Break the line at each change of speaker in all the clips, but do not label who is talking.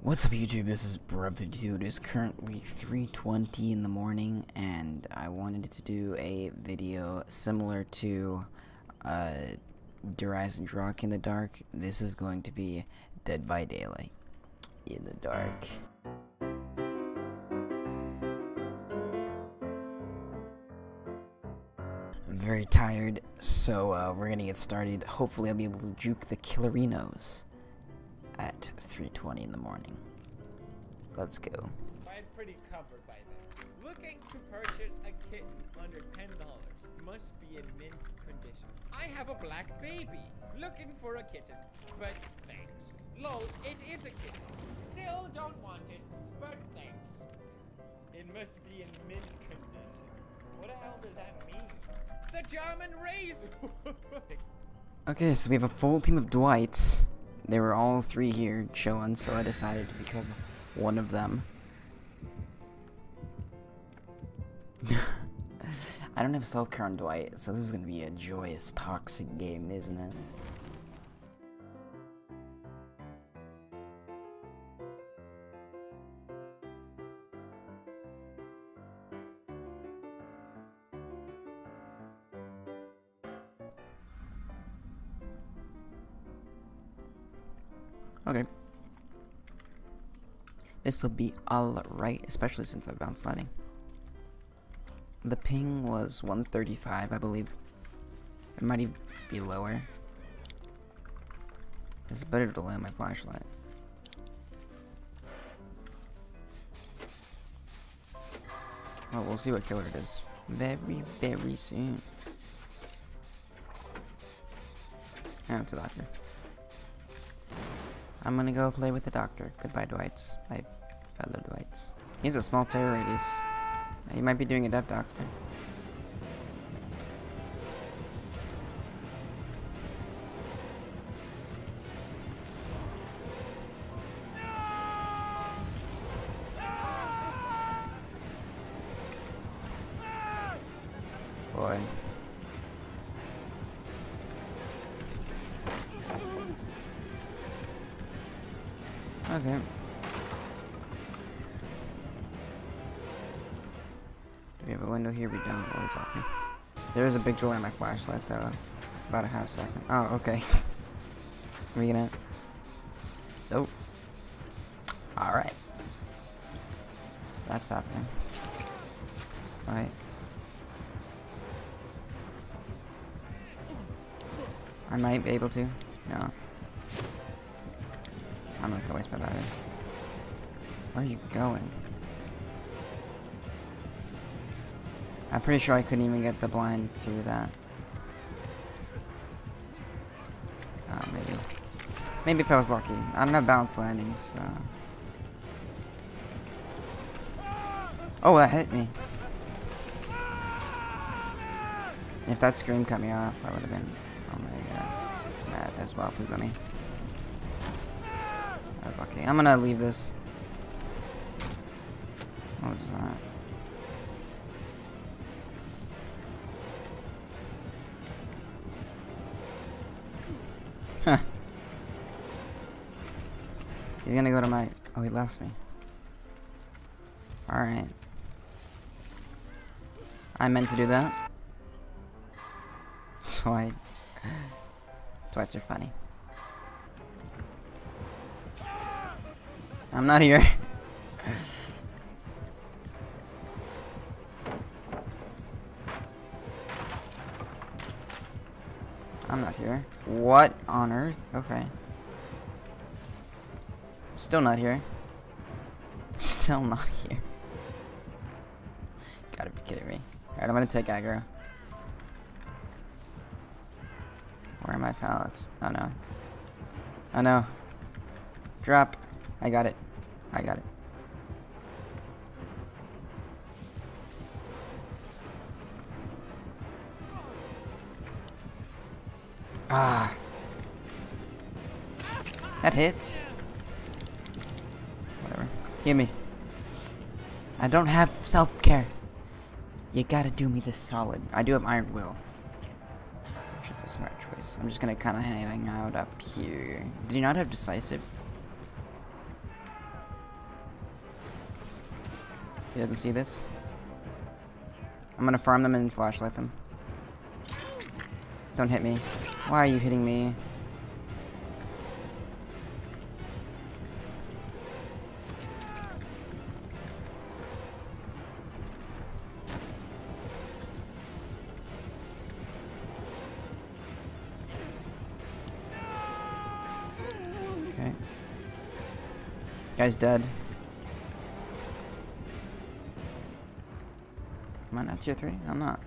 What's up YouTube, this is Brub52. It is currently 3.20 in the morning and I wanted to do a video similar to uh, Rise and Rock in the Dark. This is going to be Dead by Daylight in the dark. I'm very tired, so uh, we're gonna get started. Hopefully I'll be able to juke the Killerinos at 3.20 in the morning. Let's go.
I'm pretty covered by this. Looking to purchase a kitten under $10 must be in mint condition. I have a black baby. Looking for a kitten, but thanks. Lol, it is a kitten. Still don't want it, but thanks. It must be in mint condition. What the hell does that mean? The German razor!
Okay, so we have a full team of Dwights. They were all three here chilling, so I decided to become one of them. I don't have self-care on Dwight, so this is gonna be a joyous, toxic game, isn't it? This will be alright, especially since I've Balanced Landing. The ping was 135, I believe. It might even be lower. This is better to land my flashlight. Oh, we'll see what killer it is. Very, very soon. Yeah, it's a doctor. I'm gonna go play with the doctor. Goodbye, Dwights. My fellow Dwights. He has a small terror radius. Uh, he might be doing a death doctor. Boy. Okay. Oh, it's open. There is a big door on my flashlight, though. About a half second. Oh, okay. We gonna? Nope. Alright. That's happening. Right. I might be able to. No. I'm not gonna waste my battery. Where are you going? I'm pretty sure I couldn't even get the blind through that. Oh, maybe. Maybe if I was lucky. I don't have Balanced Landings, so... Oh, that hit me. If that scream cut me off, I would have been, oh my god, mad as well. Please let me. I was lucky. I'm gonna leave this. What was that? He's gonna go to my... Oh, he lost me. Alright. I meant to do that. Dwight. Dwights are funny. I'm not here. I'm not here. What on earth? Okay. Still not here. Still not here. Gotta be kidding me. Alright, I'm gonna take aggro. Where are my pallets? Oh no. Oh no. Drop. I got it. I got it. Ah. That hits. Whatever. Give me. I don't have self-care. You gotta do me this solid. I do have Iron Will. Which is a smart choice. I'm just gonna kinda hang out up here. Do you not have Decisive? He doesn't see this. I'm gonna farm them and flashlight them. Don't hit me. Why are you hitting me? Okay. Guy's dead. Am I not tier 3? I'm not.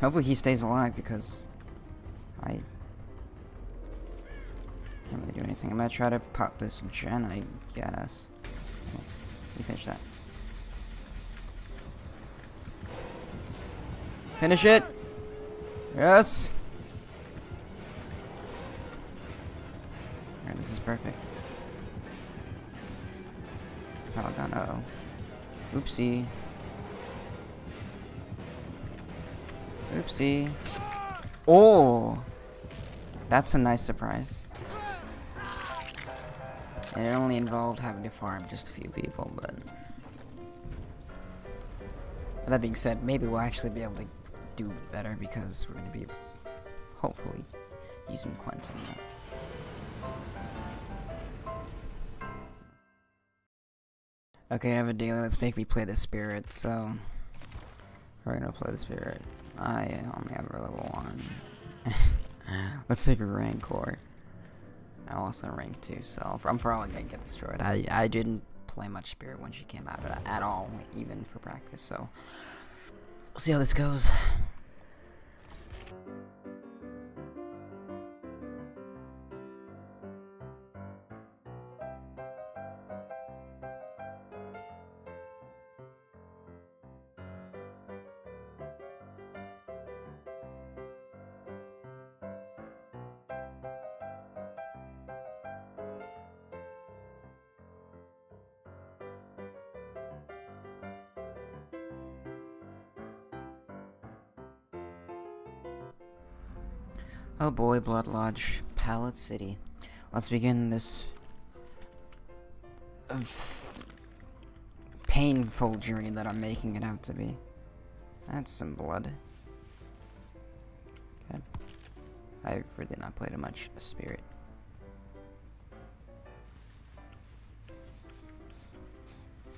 Hopefully he stays alive because gonna try to pop this gen, I guess. Finish that. Finish it! Yes! Alright, this is perfect. Oh, uh oh. Oopsie. Oopsie. Oh! That's a nice surprise. And it only involved having to farm just a few people, but... That being said, maybe we'll actually be able to do better because we're going to be, hopefully, using Quentin. now. Okay, I have a daily. Let's make me play the spirit. So we're gonna play the spirit. I only have a level one. Let's take a rancor. I also rank two, so I'm probably gonna get destroyed. I I didn't play much spirit when she came out at all, even for practice. So we'll see how this goes. Oh boy, Blood Lodge, Pallet City. Let's begin this uh, painful journey that I'm making it out to be. That's some blood. Okay. I've really not played much Spirit.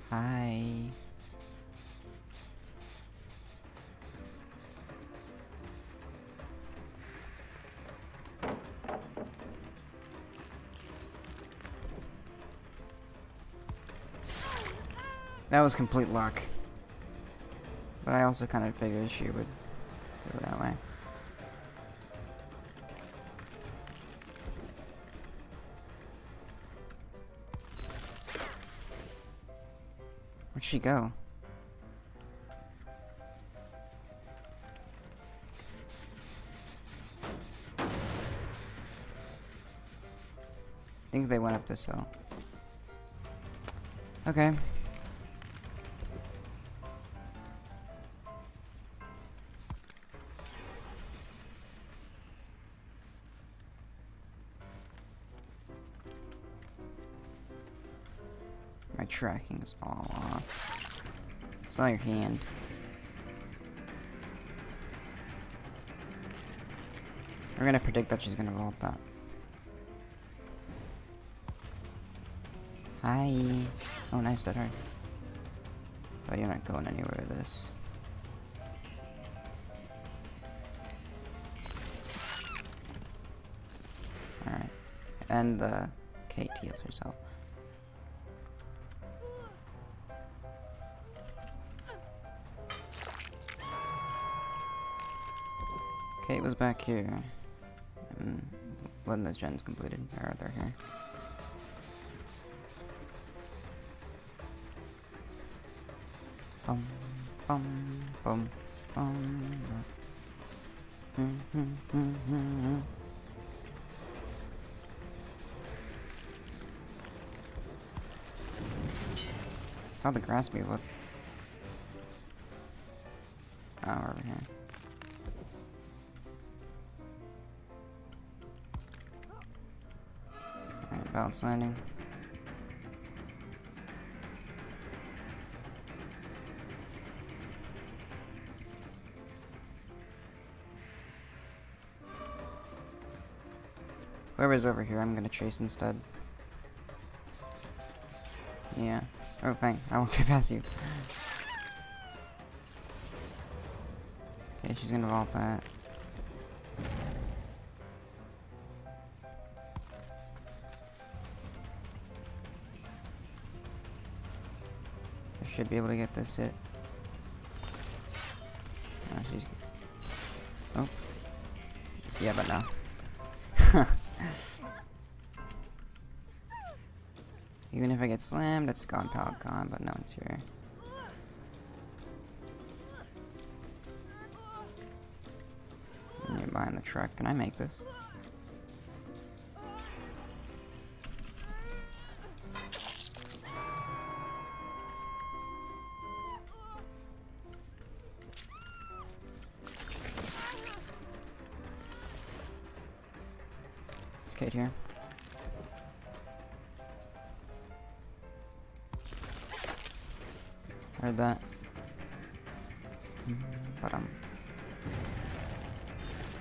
Hi. That was complete luck. But I also kind of figured she would go that way. Where'd she go? I think they went up this hill. Okay. Tracking is all off. It's Saw your hand. We're gonna predict that she's gonna roll that. Hi. Oh, nice that hurt. But you're not going anywhere with this. Alright. And the Kate heals herself. Was back here. And when this gen's completed, or they're here. Bum, bum, bum, bum. Hmm, hmm. Saw the grass be what? Balanced Landing. Whoever's over here, I'm gonna chase instead. Yeah. Oh, fine. I won't get past you. okay, she's gonna vault that. Should be able to get this hit. Oh, she's. Oh. Yeah, but no. Even if I get slammed, it's gone, power gone, but no one's here. You're behind the truck. Can I make this? Kate here? Heard that. But um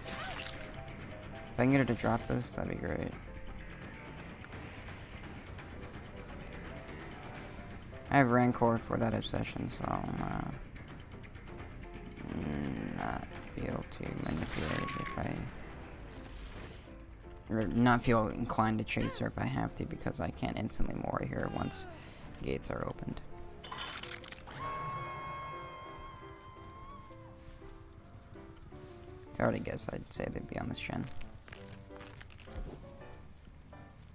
If I can get her to drop this, that'd be great. I have Rancor for that obsession, so I'm uh, not feel too manipulated if I... Or not feel inclined to chase her if I have to, because I can't instantly mori here once gates are opened. I already guess I'd say they'd be on this gen.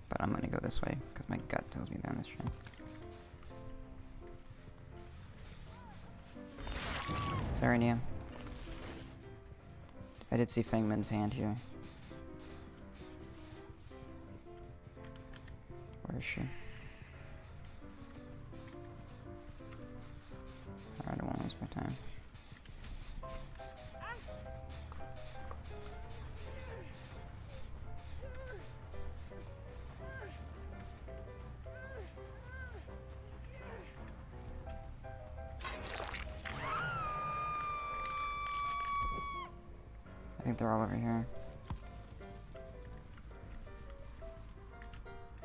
But I'm gonna go this way, because my gut tells me they're on this gen. Sorry, Nea. I did see Feng Min's hand here. Is? Alright, I don't want to waste my time.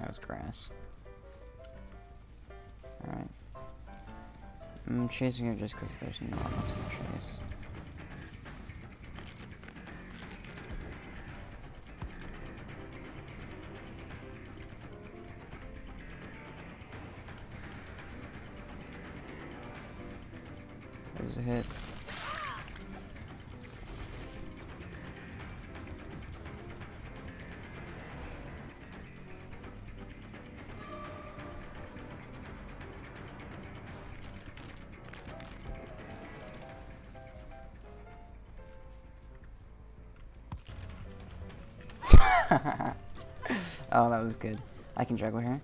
Was grass. Alright. I'm chasing her just because there's no one else to chase. This is a hit. oh, that was good. I can juggle here.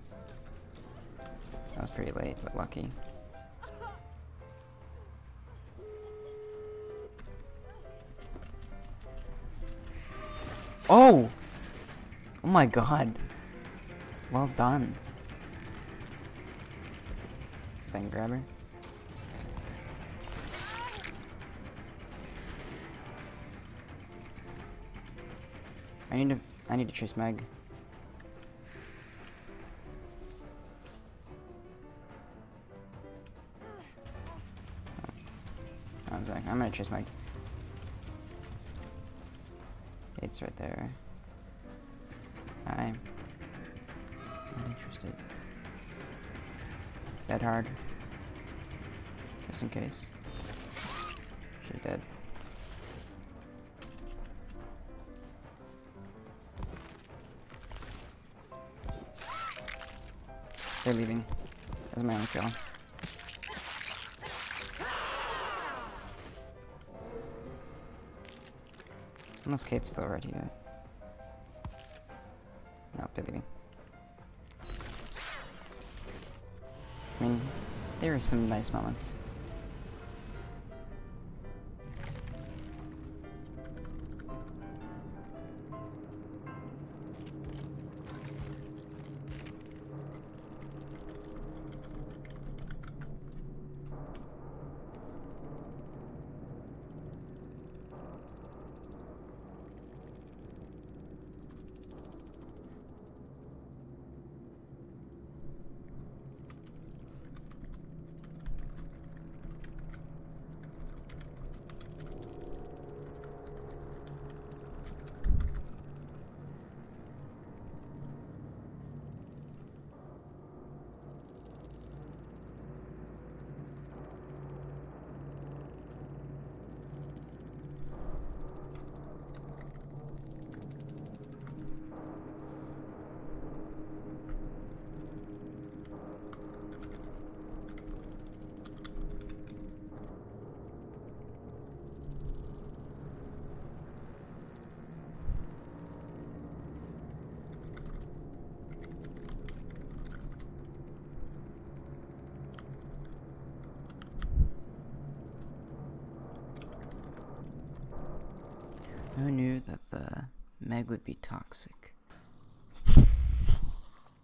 That was pretty late, but lucky. Oh! Oh my god. Well done. Fang grabber. I need to I need to chase Meg. Oh, Zach. I'm gonna chase Meg. It's right there. I'm not interested. Dead hard. Just in case. She's dead. They're leaving. That's my only kill. Unless Kate's still right here. No, they're leaving. I mean, there are some nice moments. That the Meg would be toxic?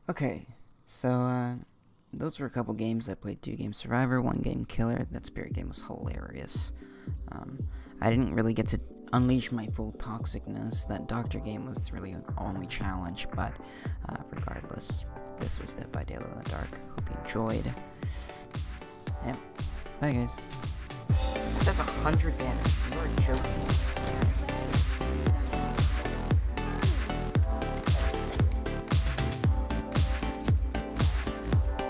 okay, so, uh, those were a couple games. I played two games Survivor, one game Killer. That spirit game was hilarious. Um, I didn't really get to unleash my full toxicness. That Doctor game was really the only challenge, but uh, regardless, this was Dead by Daylight in the Dark. Hope you enjoyed. Yep. Bye, guys. That's a hundred damage. You are joking.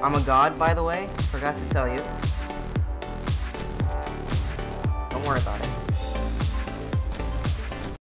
I'm a god, by the way. Forgot to tell you. Don't worry about it.